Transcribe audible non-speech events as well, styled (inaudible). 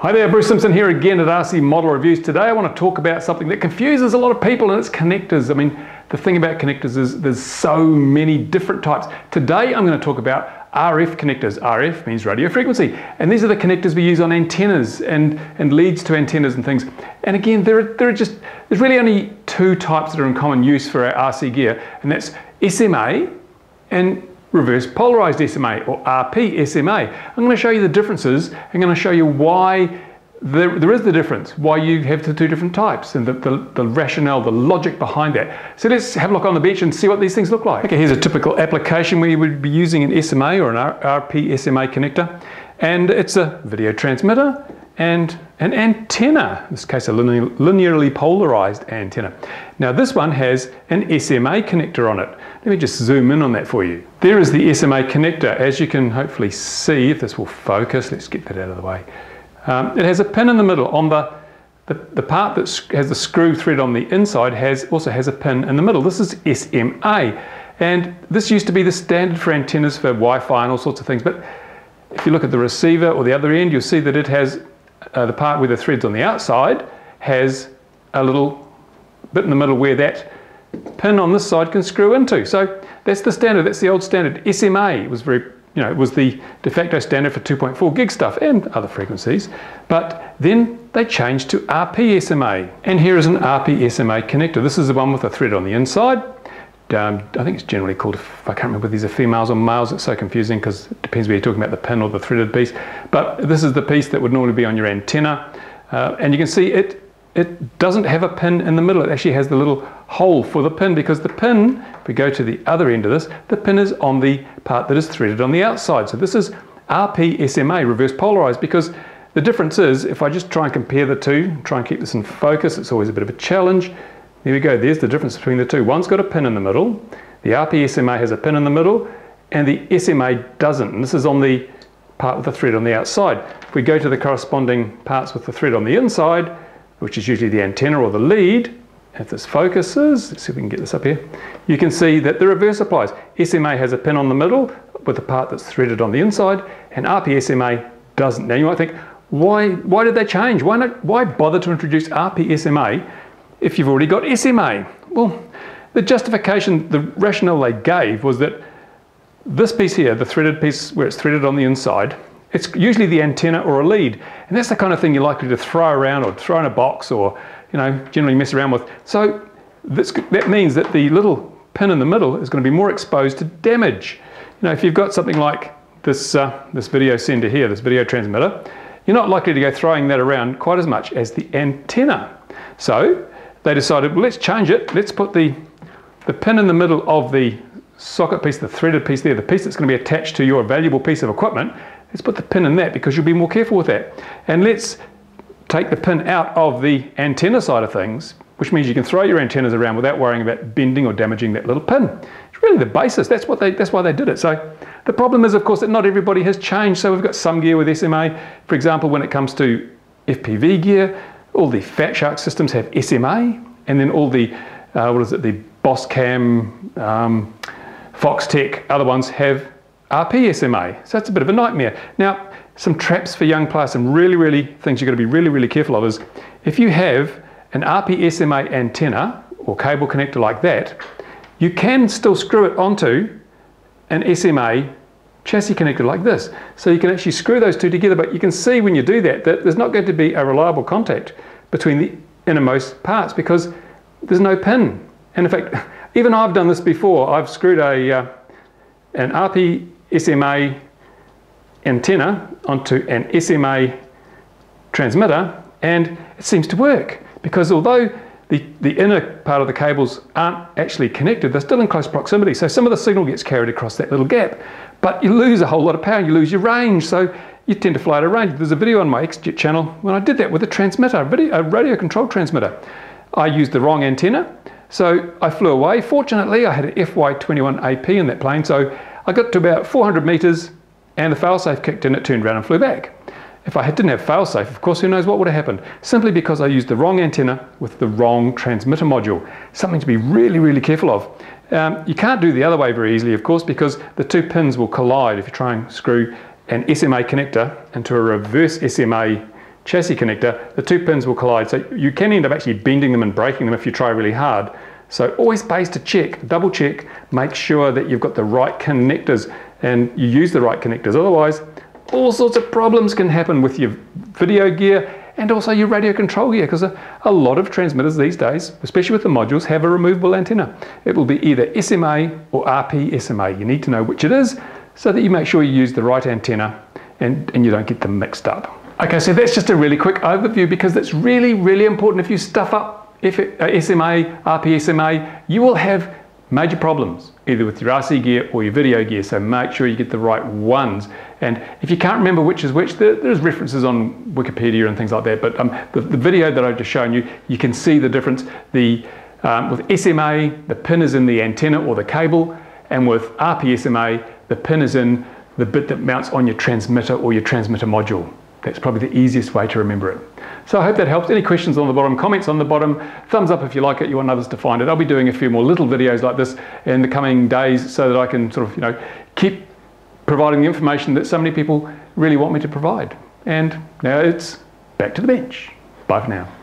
Hi there, Bruce Simpson here again at RC Model Reviews. Today I want to talk about something that confuses a lot of people and it's connectors. I mean, the thing about connectors is there's so many different types. Today I'm going to talk about RF connectors. RF means radio frequency. And these are the connectors we use on antennas and, and leads to antennas and things. And again, there are, there are just, there's really only two types that are in common use for our RC gear, and that's SMA and reverse polarized SMA or RP SMA. I'm going to show you the differences. I'm going to show you why there, there is the difference, why you have the two different types and the, the, the, rationale, the logic behind that. So let's have a look on the bench and see what these things look like. Okay, here's a typical application where you would be using an SMA or an RP SMA connector. And it's a video transmitter and an antenna, in this case a linearly polarized antenna. Now this one has an SMA connector on it. Let me just zoom in on that for you. There is the SMA connector. As you can hopefully see, if this will focus, let's get that out of the way. Um, it has a pin in the middle on the, the, the part that has the screw thread on the inside has also has a pin in the middle. This is SMA. And this used to be the standard for antennas for Wi-Fi and all sorts of things. But if you look at the receiver or the other end, you'll see that it has uh, the part where the thread's on the outside has a little bit in the middle where that pin on this side can screw into. So that's the standard, that's the old standard. SMA It was very, you know, it was the de facto standard for 2.4 gig stuff and other frequencies. But then they changed to RP SMA. And here is an RP SMA connector. This is the one with a thread on the inside. Um, I think it's generally called, I can't remember these are females or males, it's so confusing because it depends whether you're talking about the pin or the threaded piece. But this is the piece that would normally be on your antenna. Uh, and you can see it, it doesn't have a pin in the middle. It actually has the little hole for the pin because the pin, if we go to the other end of this, the pin is on the part that is threaded on the outside. So this is RP SMA, reverse polarized, because the difference is, if I just try and compare the two, try and keep this in focus, it's always a bit of a challenge. There we go, there's the difference between the two. One's got a pin in the middle, the RP-SMA has a pin in the middle, and the SMA doesn't. And this is on the part with the thread on the outside. If we go to the corresponding parts with the thread on the inside, which is usually the antenna or the lead, if this focuses, let's see if we can get this up here, you can see that the reverse applies. SMA has a pin on the middle with the part that's threaded on the inside, and RP-SMA doesn't. Now you might think, why, why did they change? Why, not, why bother to introduce RP-SMA if you've already got SMA? Well, the justification, the rationale they gave was that this piece here, the threaded piece where it's threaded on the inside, it's usually the antenna or a lead. And that's the kind of thing you're likely to throw around or throw in a box or, you know, generally mess around with. So this, that means that the little pin in the middle is going to be more exposed to damage. You know, if you've got something like this, uh, this video sender here, this video transmitter, you're not likely to go throwing that around quite as much as the antenna. So they decided, well, let's change it. Let's put the, the pin in the middle of the socket piece, the threaded piece there, the piece that's going to be attached to your valuable piece of equipment. Let's put the pin in that because you'll be more careful with that. And let's take the pin out of the antenna side of things, which means you can throw your antennas around without worrying about bending or damaging that little pin. It's really the basis. That's what they. That's why they did it. So the problem is, of course, that not everybody has changed. So we've got some gear with SMA, for example, when it comes to FPV gear, all the Fat Shark systems have SMA, and then all the, uh, what is it, the Boscam, um, Foxtech, other ones have RP SMA. So that's a bit of a nightmare. Now, some traps for young players, some really, really things you've got to be really, really careful of is if you have an RP SMA antenna or cable connector like that, you can still screw it onto an SMA chassis connector like this. So you can actually screw those two together, but you can see when you do that that there's not going to be a reliable contact between the innermost parts because there's no pin. And in fact, (laughs) even I've done this before. I've screwed a, uh, an RP SMA antenna onto an SMA transmitter and it seems to work because although the, the inner part of the cables aren't actually connected, they're still in close proximity. So some of the signal gets carried across that little gap, but you lose a whole lot of power, and you lose your range. So you tend to fly out of range. There's a video on my XJet channel when I did that with a transmitter, a, video, a radio controlled transmitter. I used the wrong antenna, so I flew away. Fortunately, I had an FY21AP in that plane, so I got to about 400 meters and the failsafe kicked in, it turned around and flew back. If I didn't have failsafe, of course, who knows what would have happened? Simply because I used the wrong antenna with the wrong transmitter module. Something to be really, really careful of. Um, you can't do the other way very easily, of course, because the two pins will collide if you try and screw an SMA connector into a reverse SMA chassis connector, the two pins will collide. So you can end up actually bending them and breaking them if you try really hard. So always pays to check, double check, make sure that you've got the right connectors and you use the right connectors. Otherwise, all sorts of problems can happen with your video gear and also your radio control gear because a, a, lot of transmitters these days, especially with the modules, have a removable antenna. It will be either SMA or RP SMA. You need to know which it is so that you make sure you use the right antenna and, and you don't get them mixed up. Okay, so that's just a really quick overview because that's really, really important. If you stuff up if it, uh, SMA, RP SMA, you will have major problems either with your RC gear or your video gear. So make sure you get the right ones. And if you can't remember which is which, there, there's references on Wikipedia and things like that. But um, the, the, video that I've just shown you, you can see the difference. The um, with SMA, the pin is in the antenna or the cable, and with RPSMA, the pin is in the bit that mounts on your transmitter or your transmitter module. That's probably the easiest way to remember it. So I hope that helps. Any questions on the bottom, comments on the bottom, thumbs up if you like it, you want others to find it. I'll be doing a few more little videos like this in the coming days so that I can sort of, you know, keep providing the information that so many people really want me to provide. And now it's back to the bench. Bye for now.